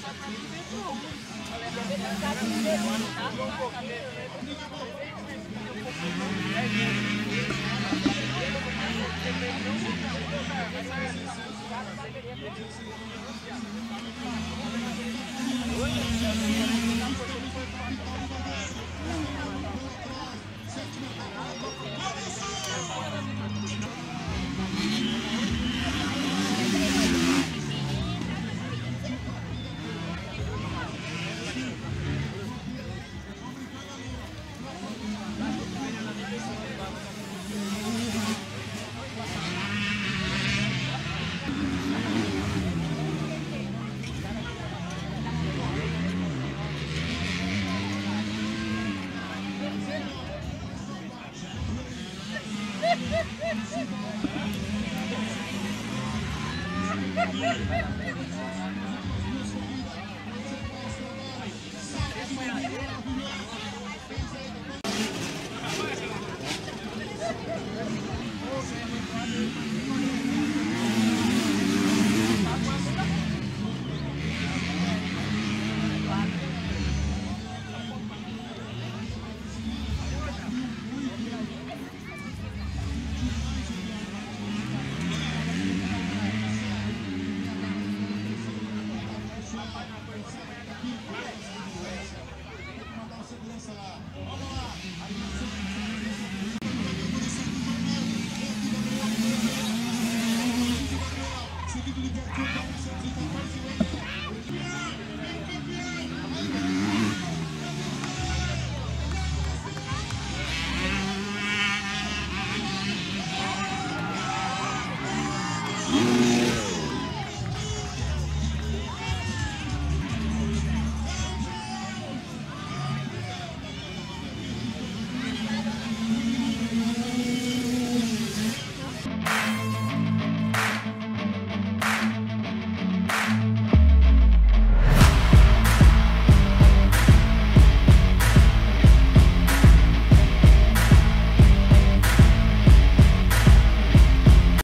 Ha ha Yeah. Mm-hmm.